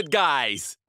Good guys.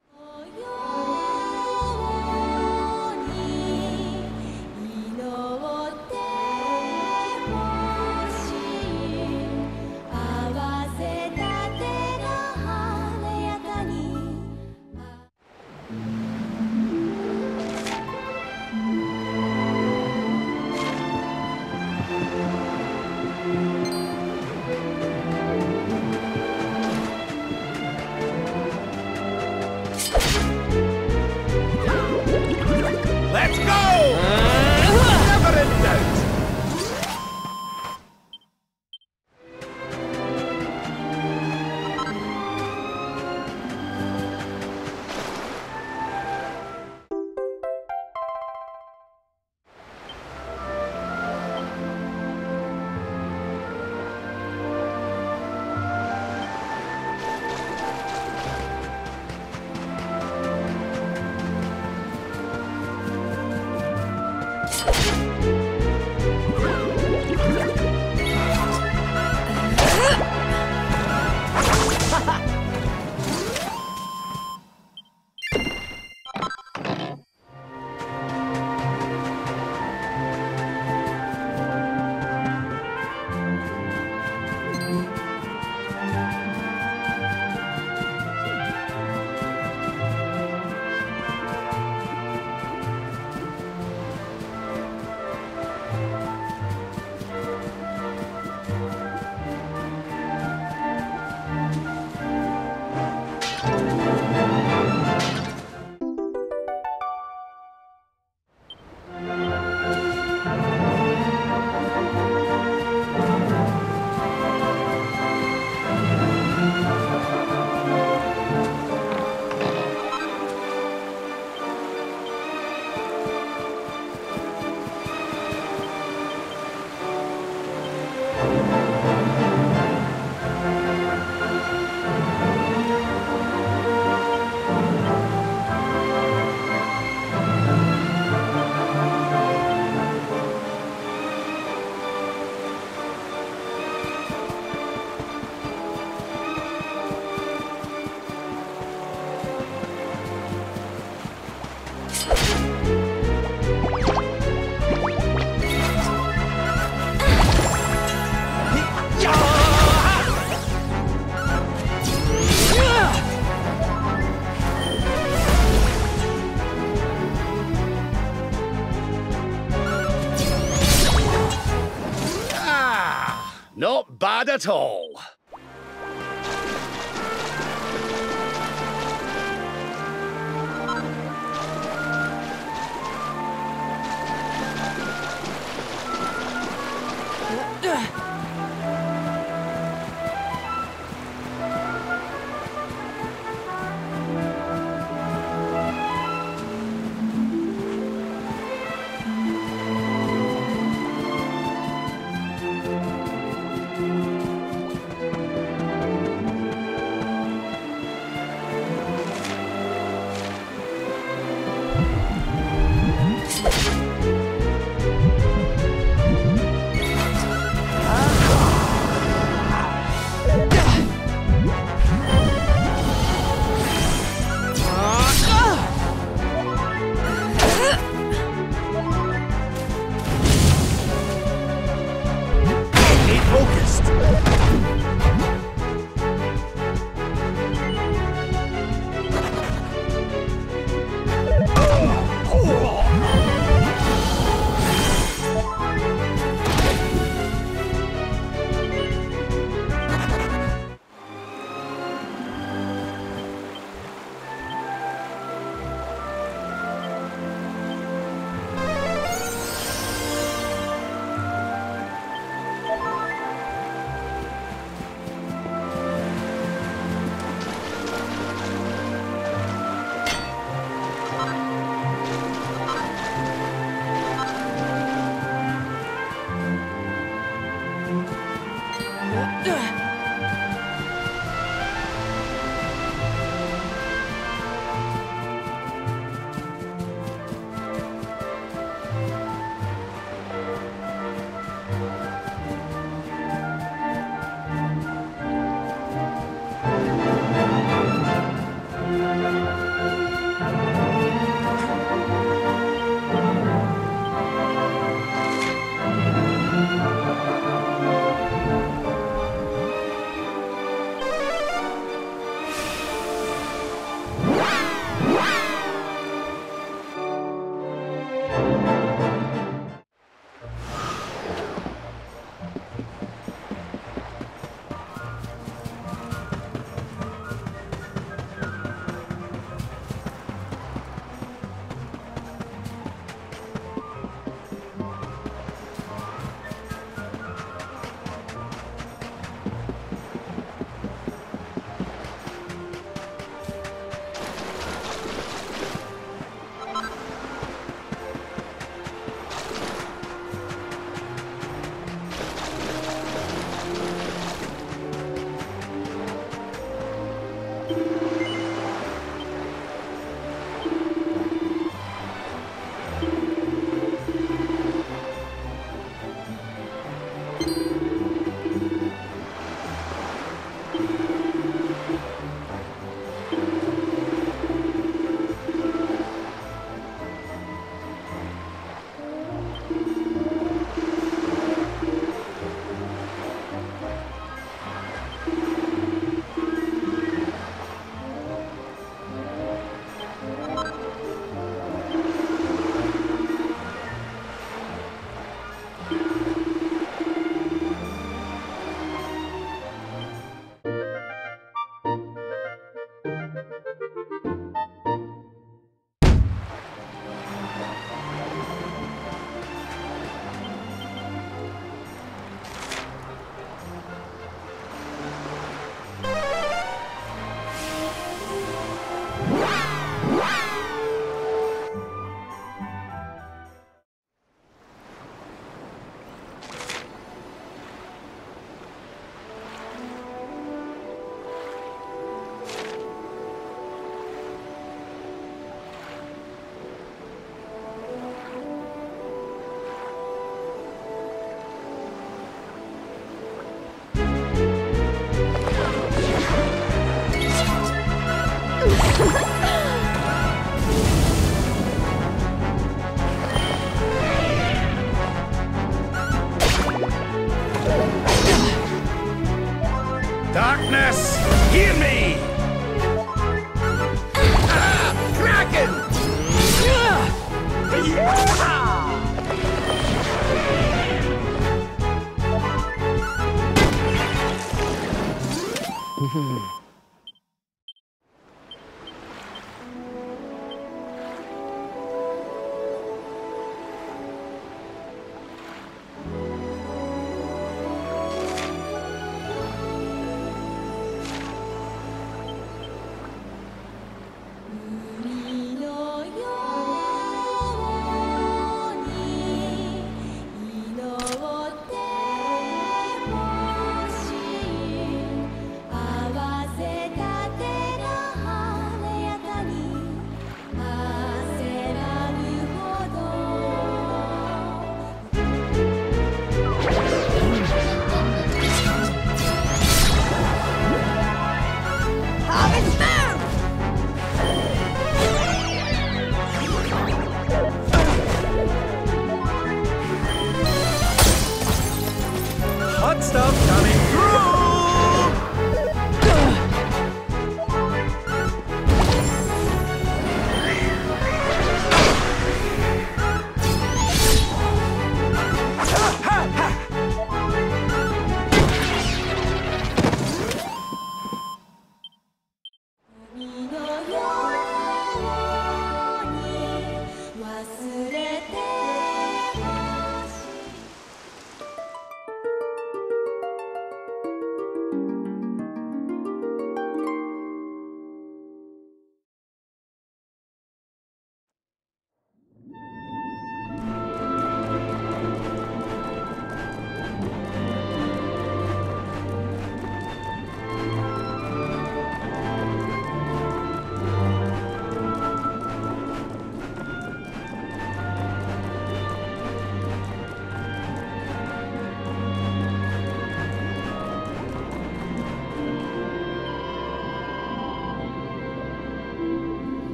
Not at all.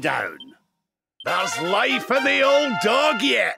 Down. There's life in the old dog yet.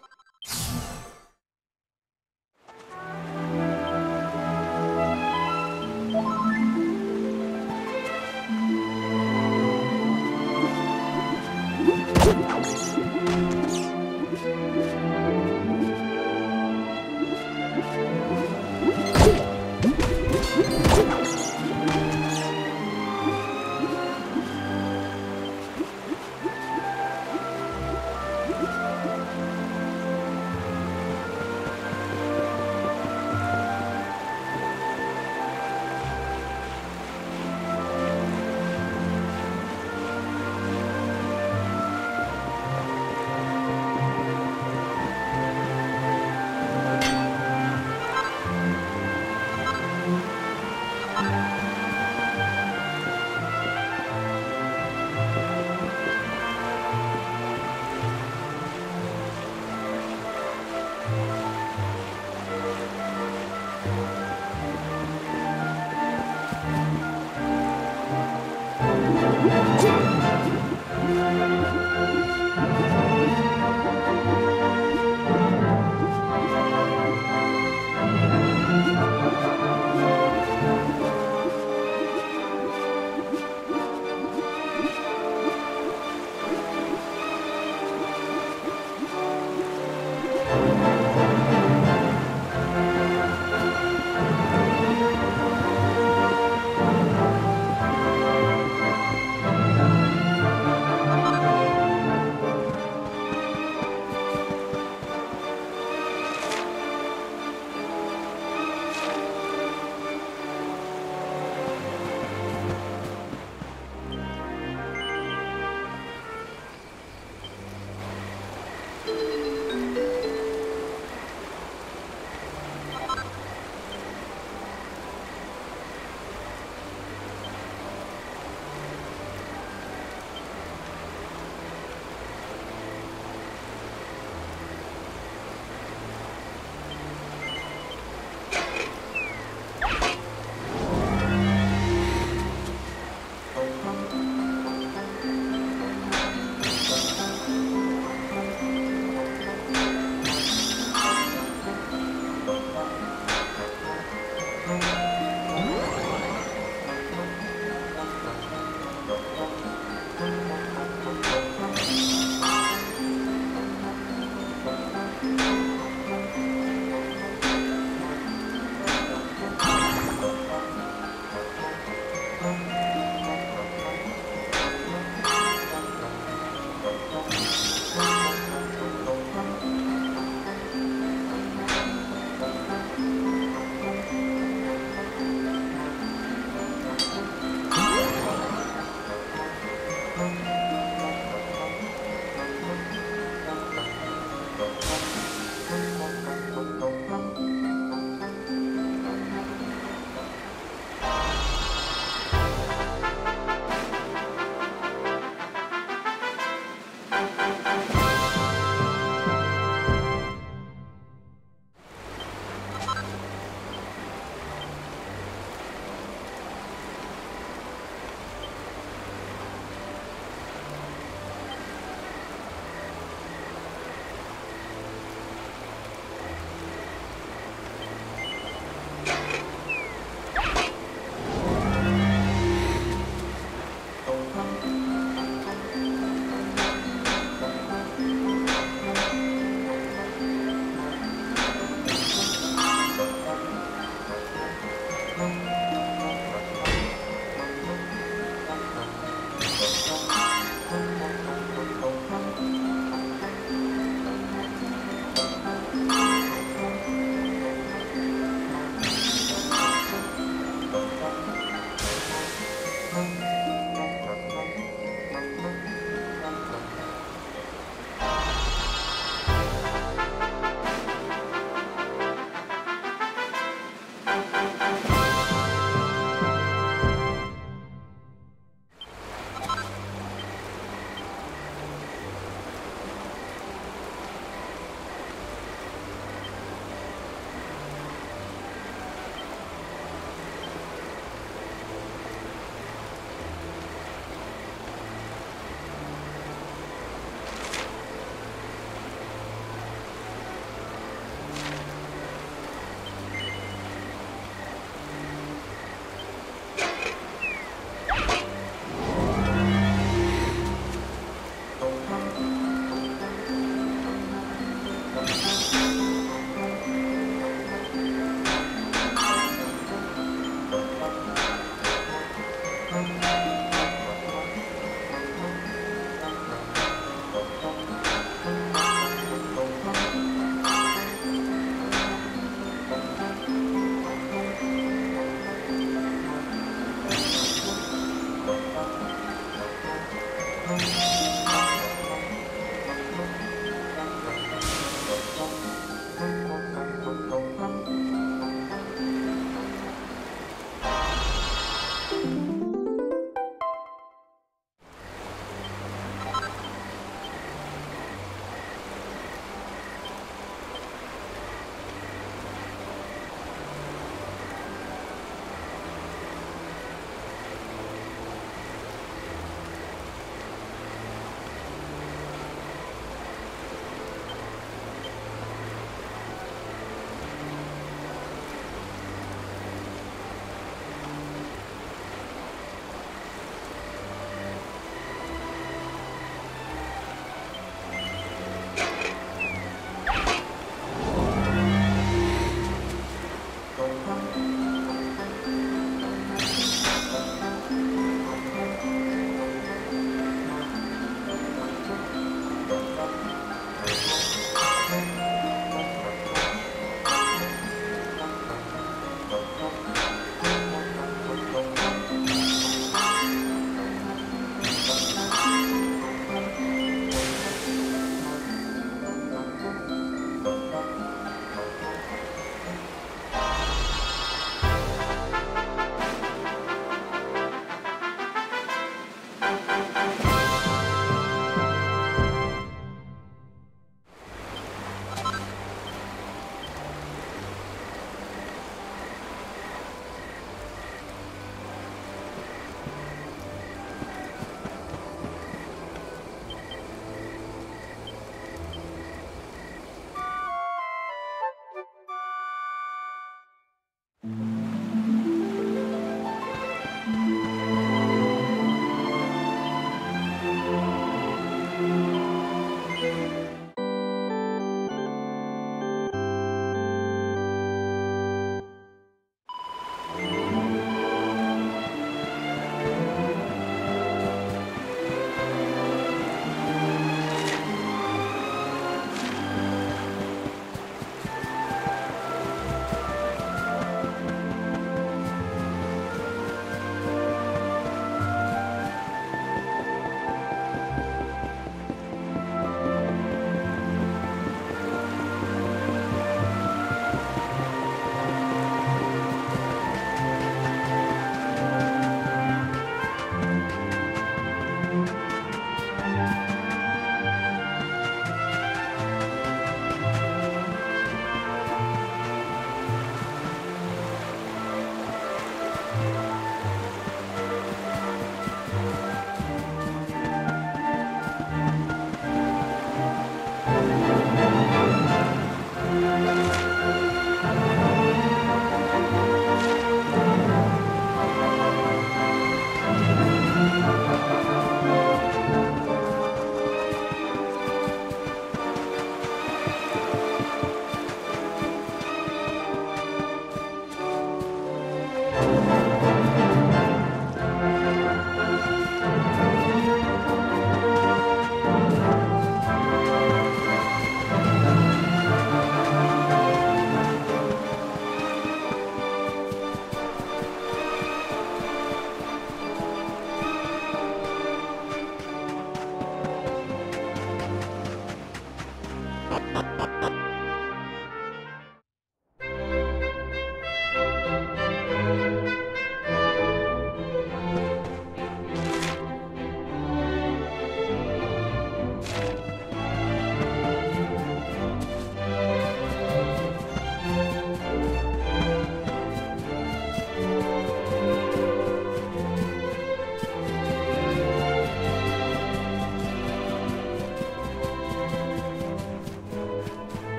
Mm-hmm.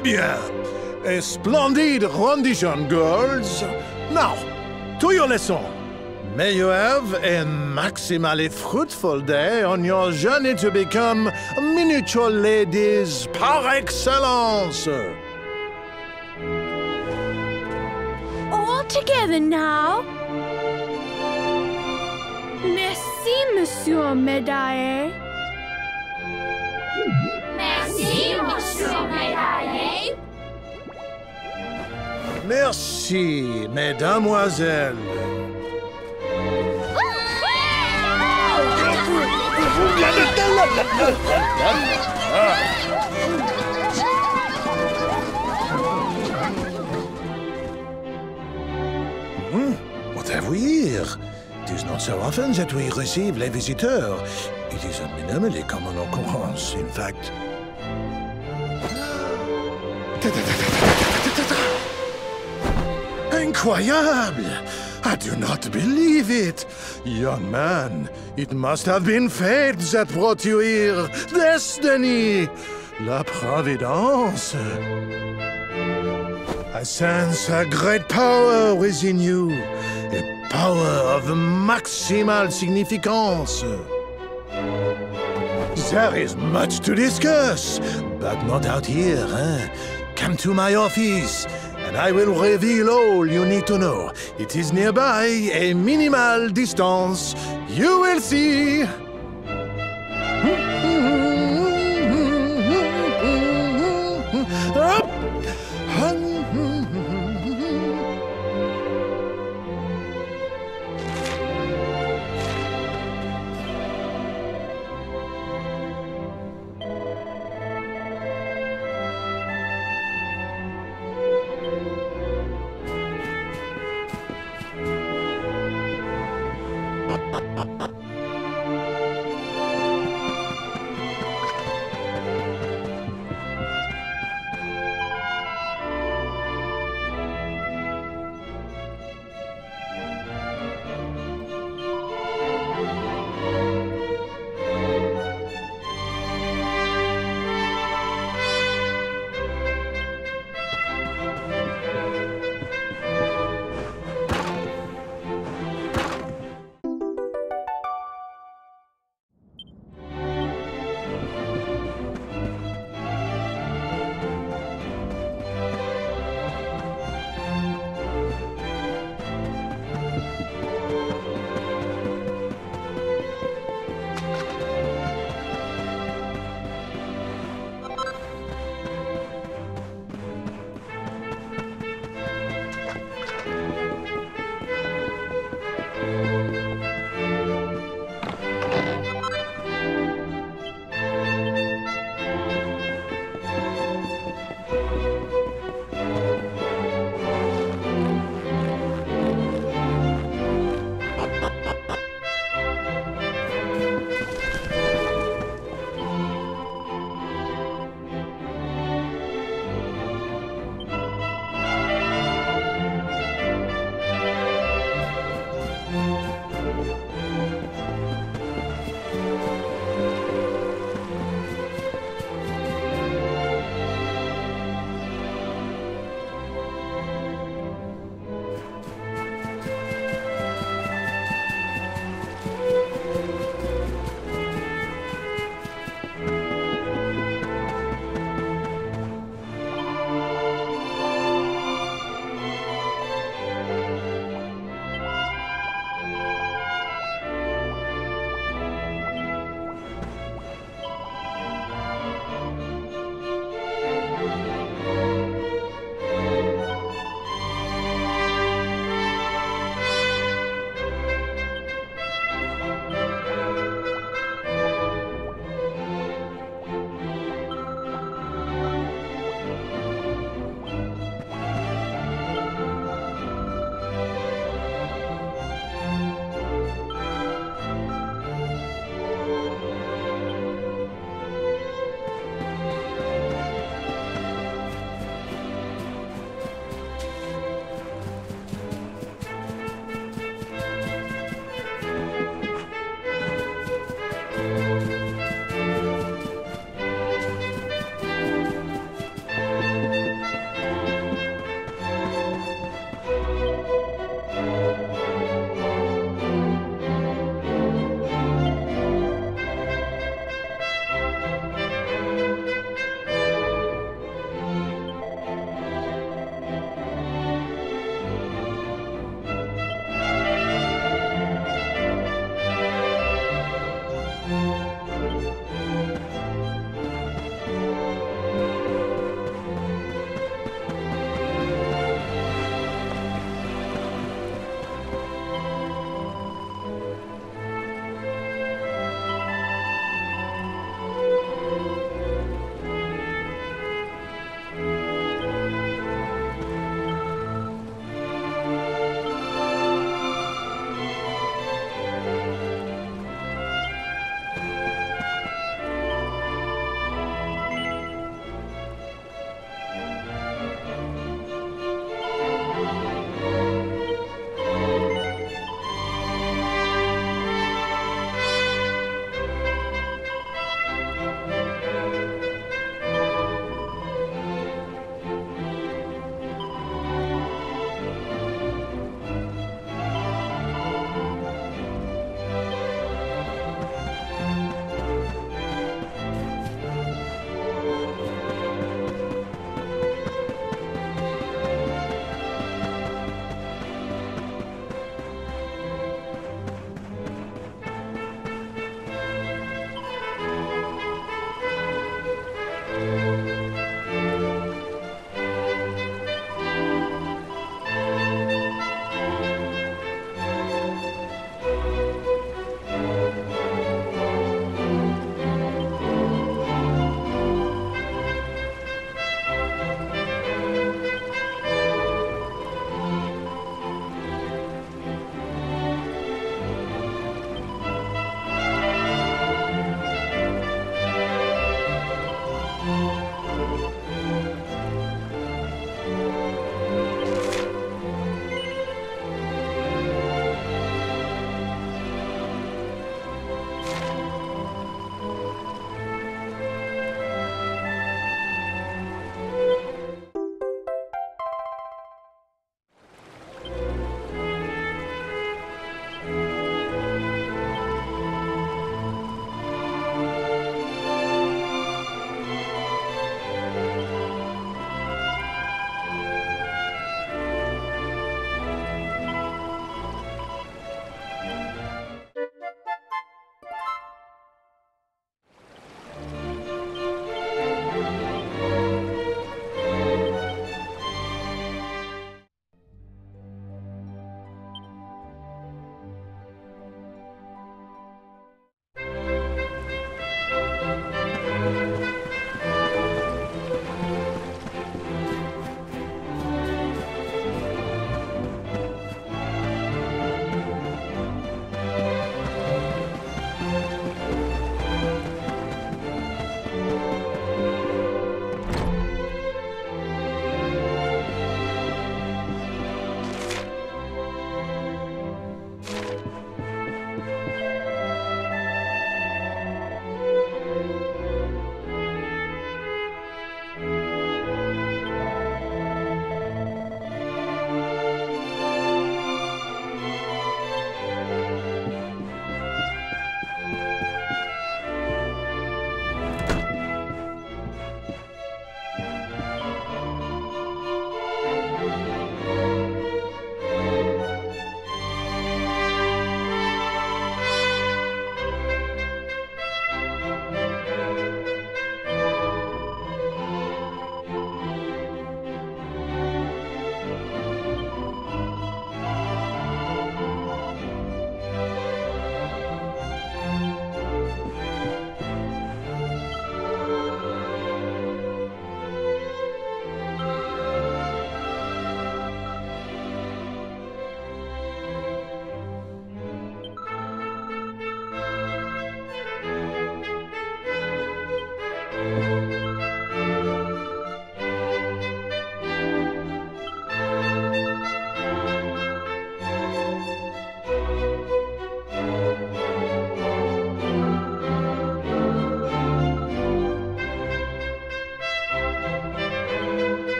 Très bien. A splendid rendition, girls. Now, to your lesson. May you have a maximally fruitful day on your journey to become miniature ladies par excellence. All together now. Merci, Monsieur Médaille. Merci, mesdemoiselles. Hmm, What have we here? It is not so often that we receive les visiteurs. It is a minimally common occurrence, in fact. Incroyable! I do not believe it! Young man, it must have been fate that brought you here! Destiny! La Providence! I sense a great power within you, a power of maximal significance. There is much to discuss, but not out here, eh? Come to my office, I will reveal all you need to know. It is nearby, a minimal distance. You will see.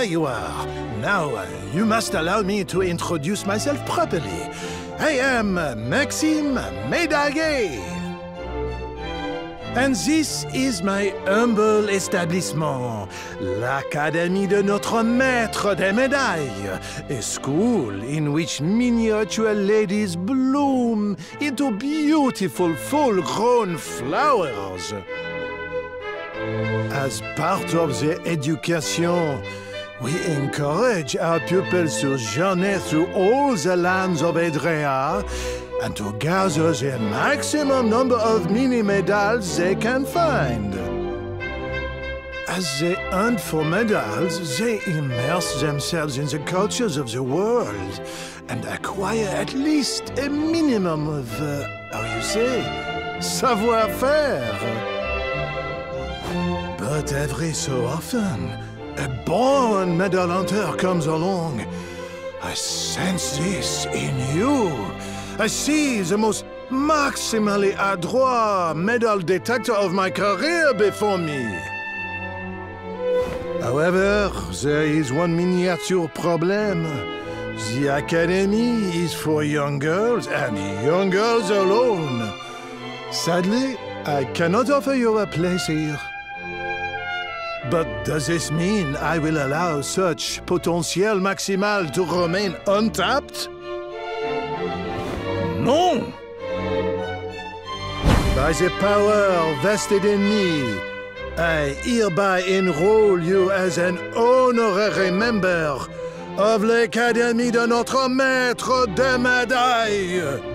There you are. Now, uh, you must allow me to introduce myself properly. I am uh, Maxime Médaillé. And this is my humble establishment, l'Académie de Notre Maître des Médailles, a school in which miniature ladies bloom into beautiful full-grown flowers. As part of the education, we encourage our pupils to journey through all the lands of Erdrea and to gather the maximum number of mini medals they can find. As they hunt for medals, they immerse themselves in the cultures of the world and acquire at least a minimum of, uh, how you say, savoir-faire. But every so often, a born medal hunter comes along. I sense this in you. I see the most maximally adroit medal detector of my career before me. However, there is one miniature problem. The academy is for young girls and young girls alone. Sadly, I cannot offer you a place here. But does this mean I will allow such potentiel maximal to remain untapped? No! By the power vested in me, I hereby enroll you as an honorary member of l'Académie de notre Maître des Médailles.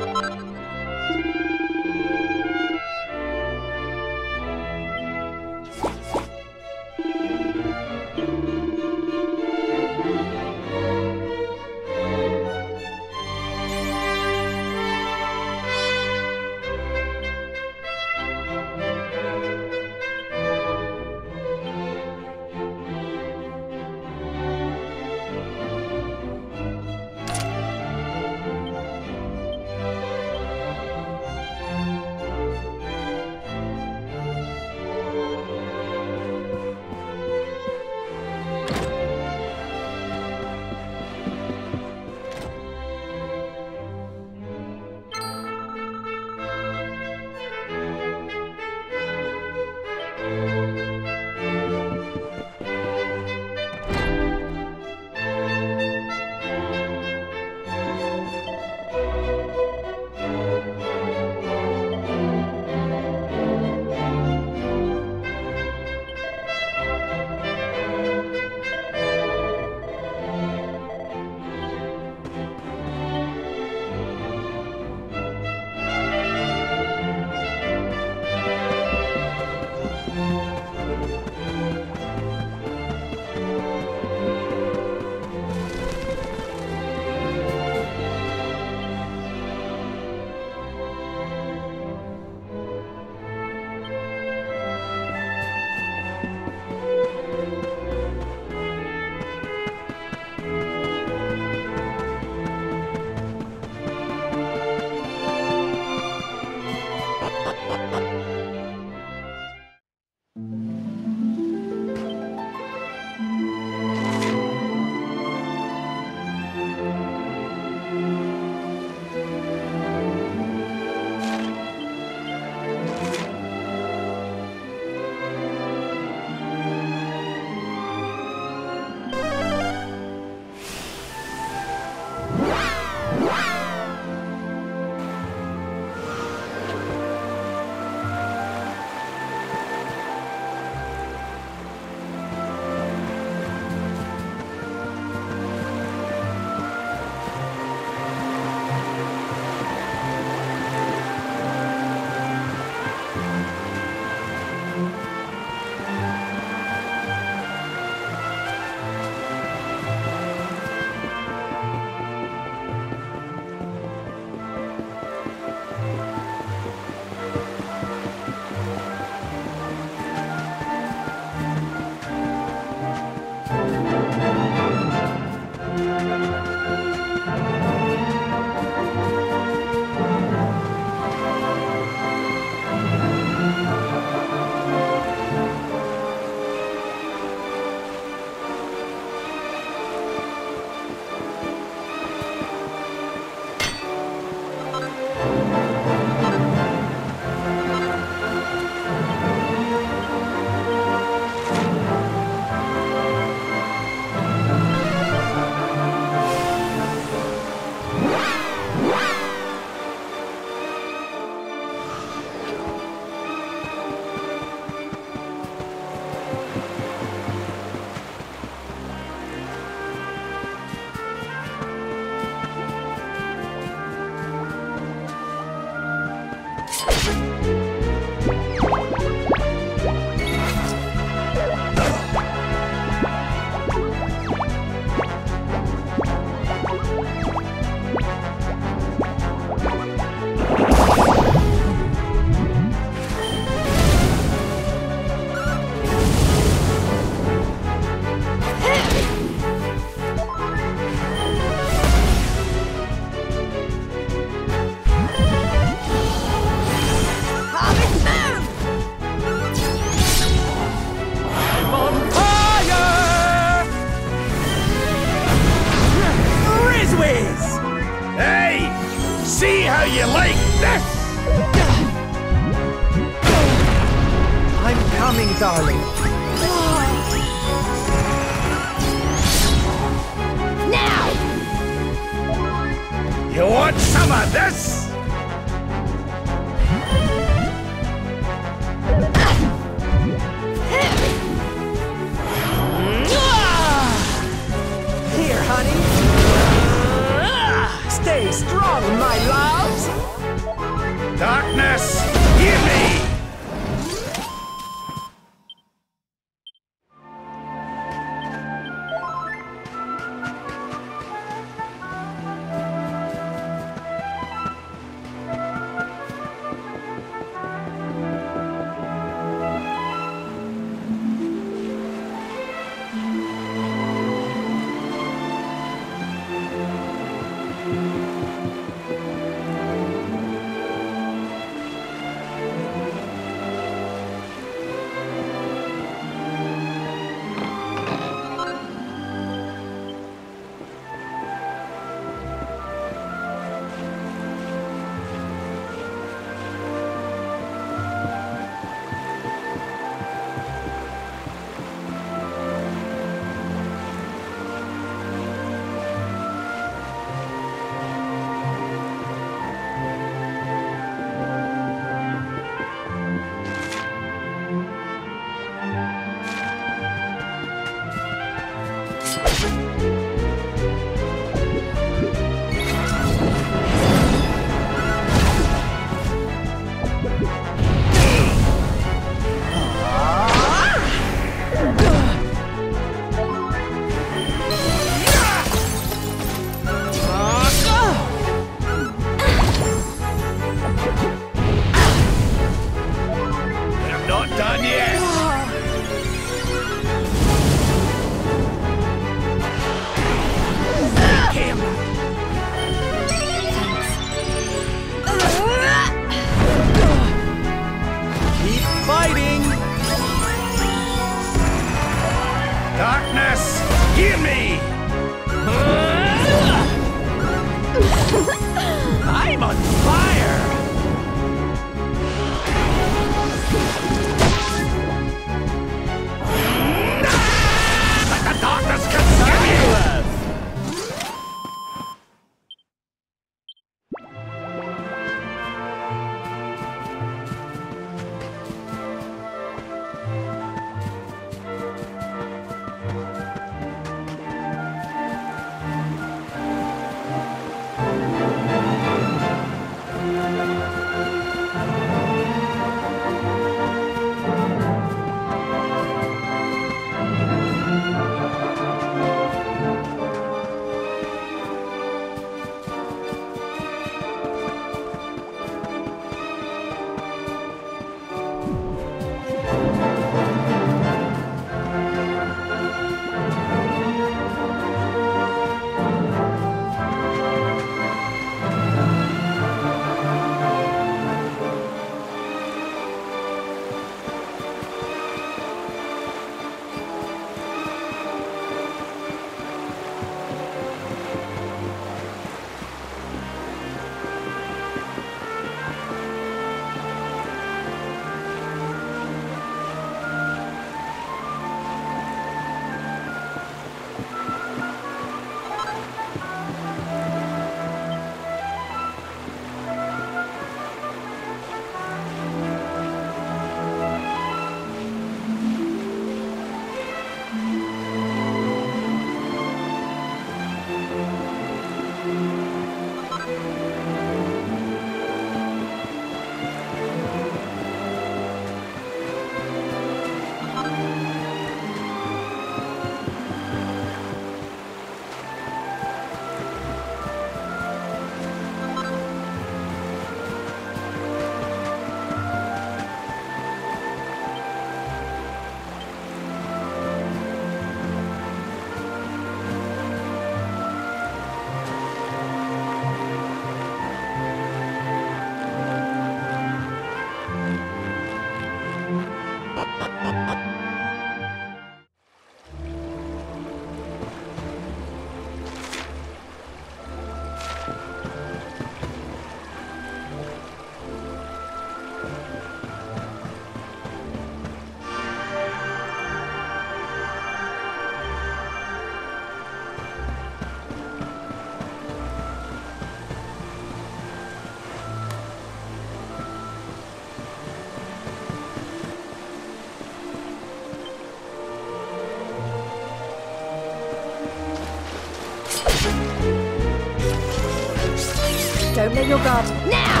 Your guard. Now!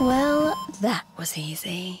Well, that was easy.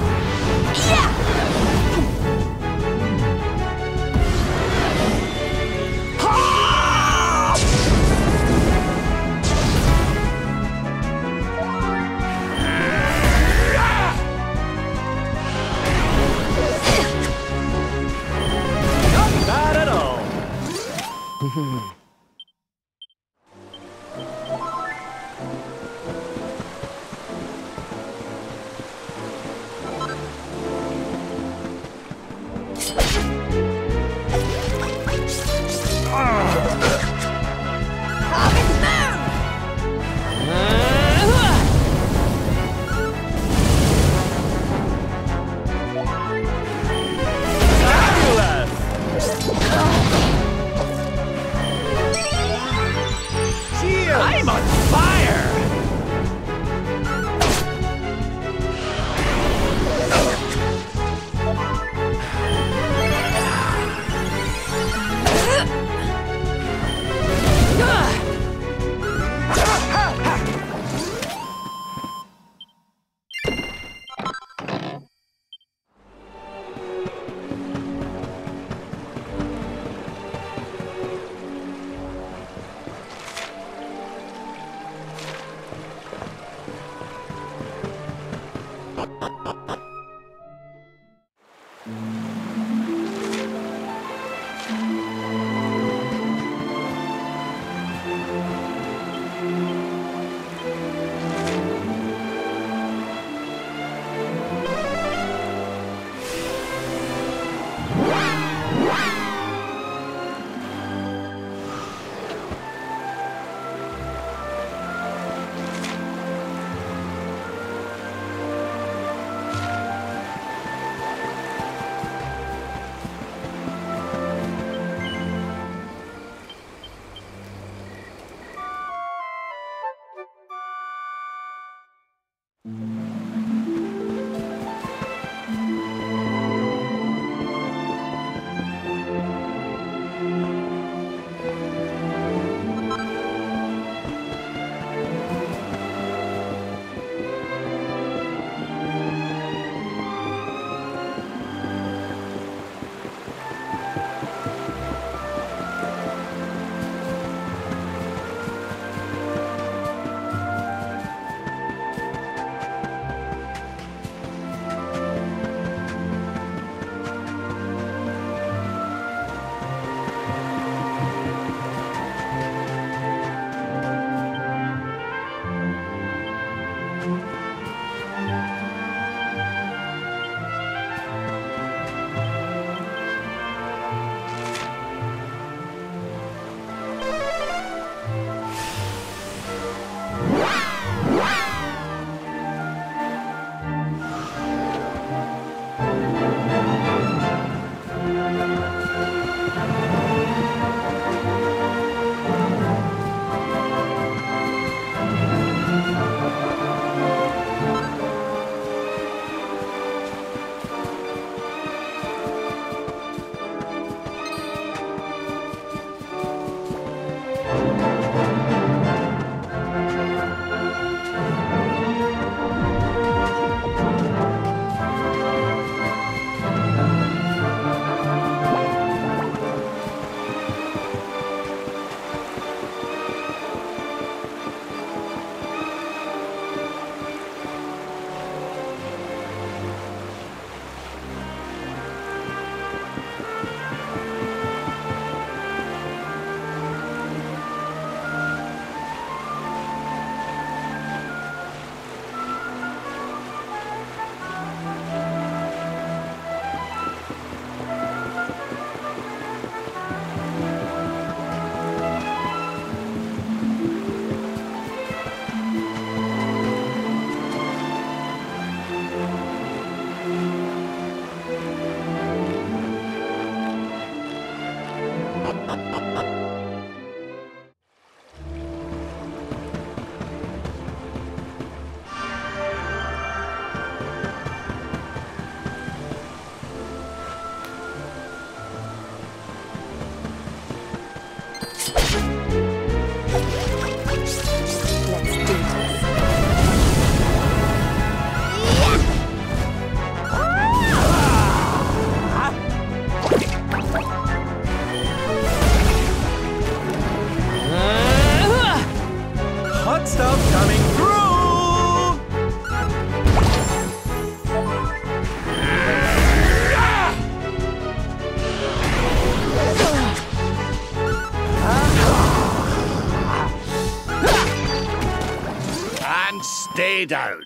Fabulous! Stay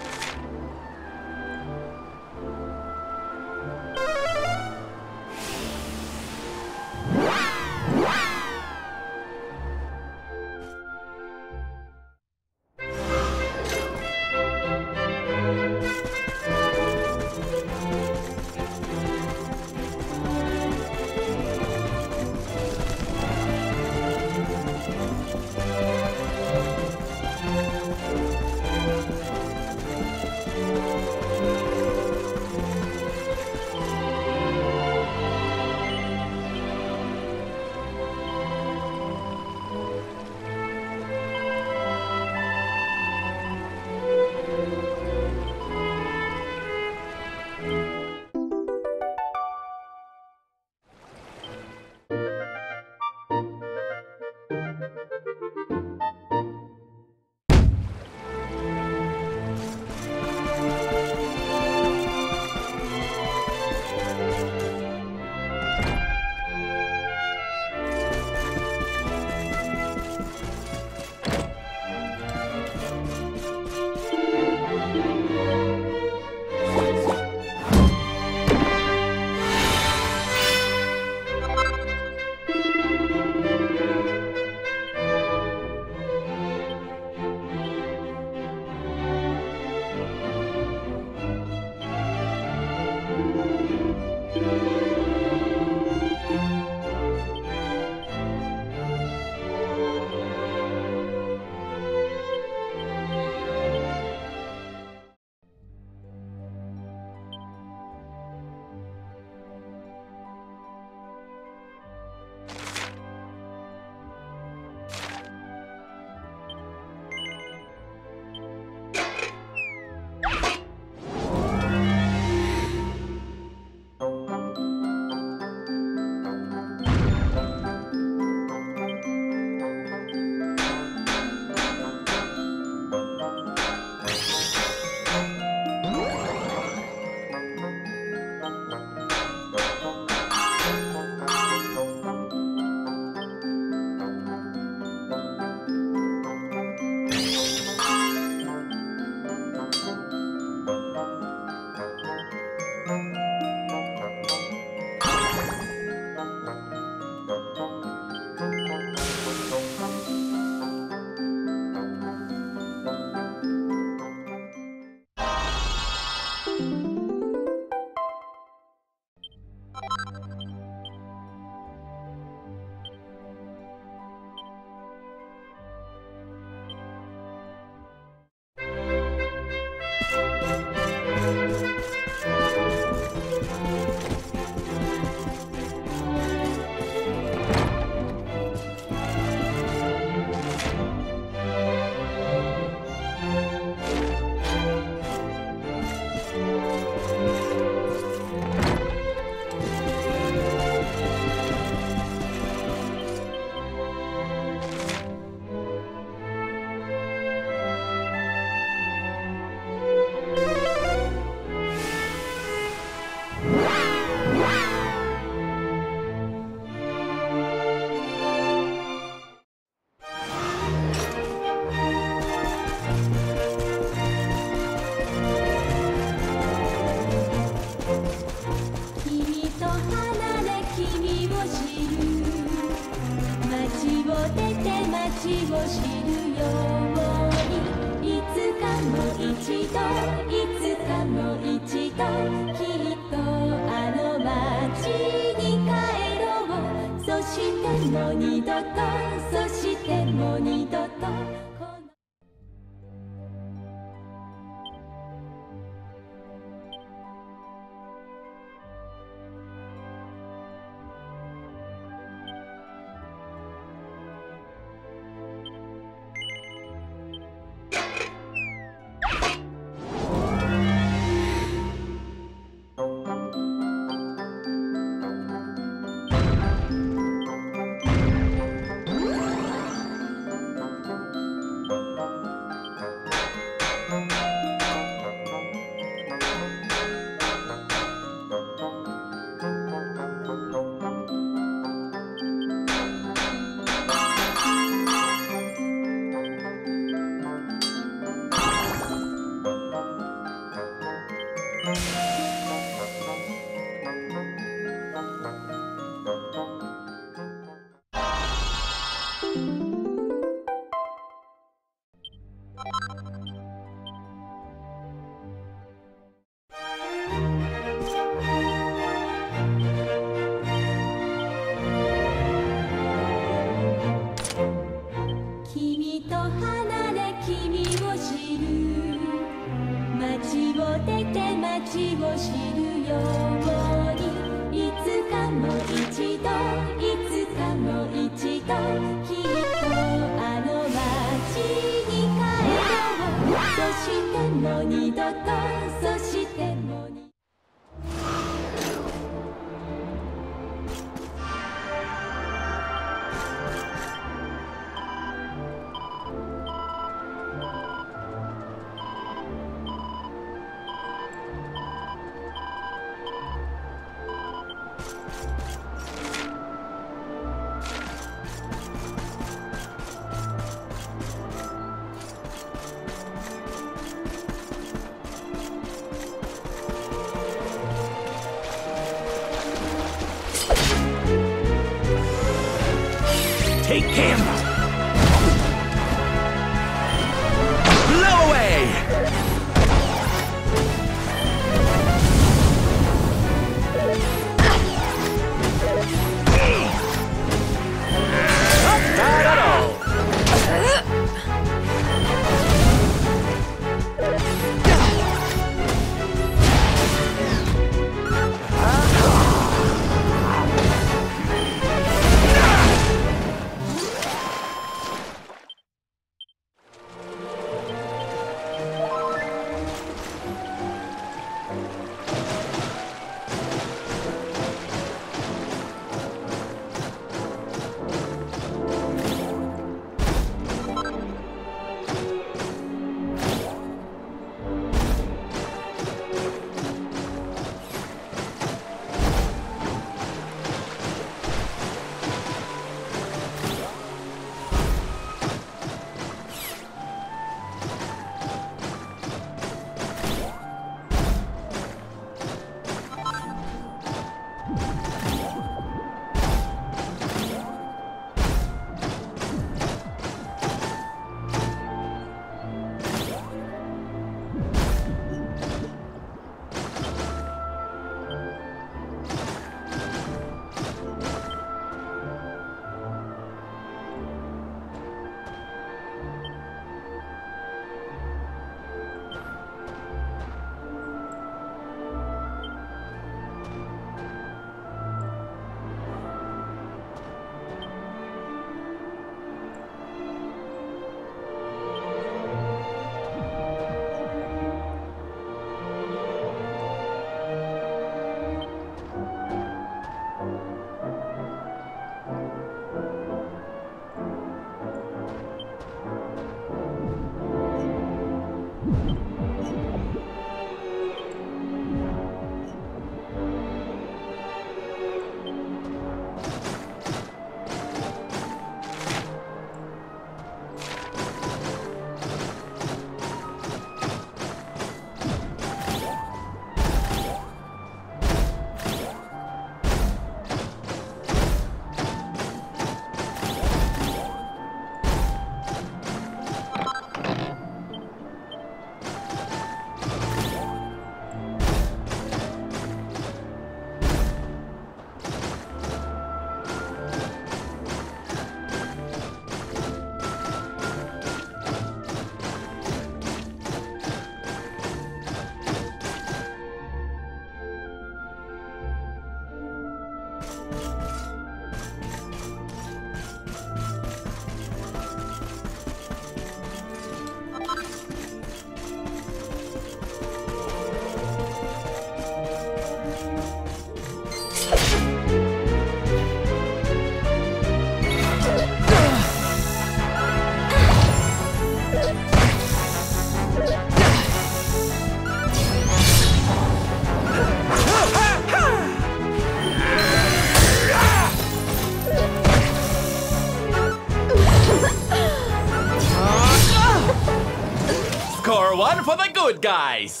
for the good guys!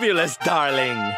Fabulous, darling!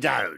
Stay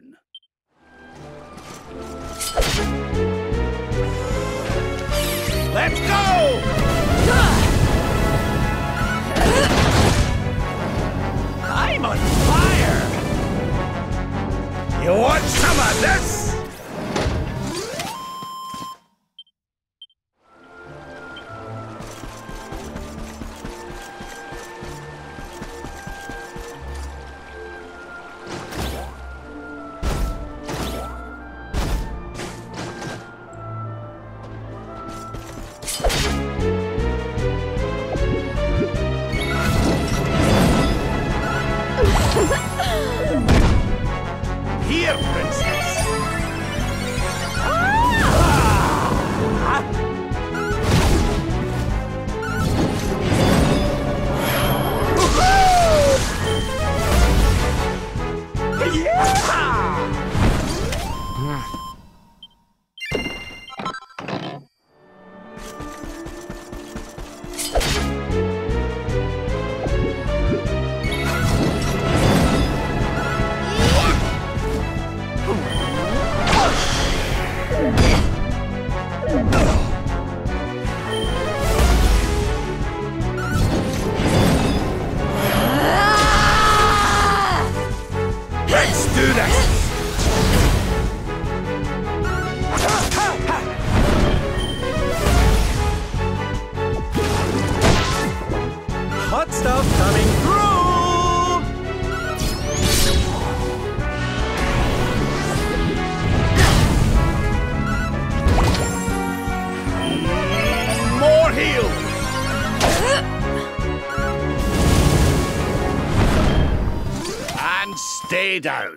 And stay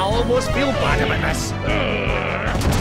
almost feel bad about this.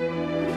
Don't